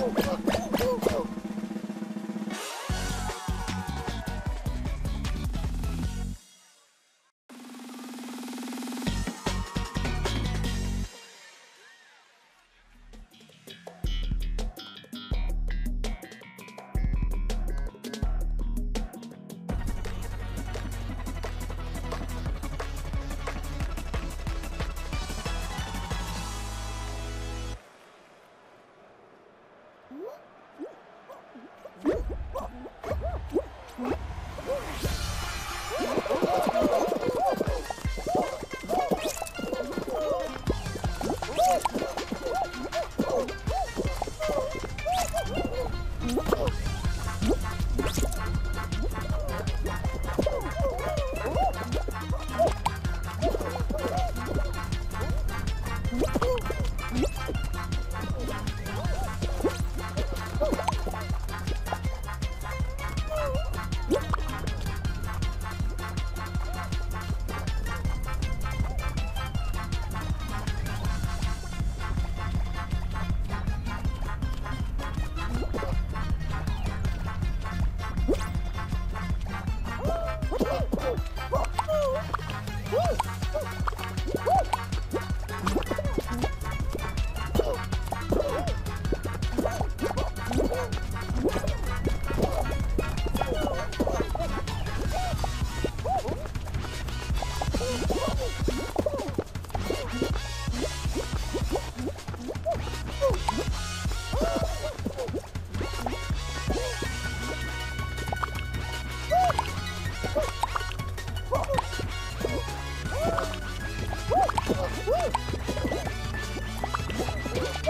どう? Woohoo! Oh!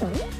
Mm-hmm.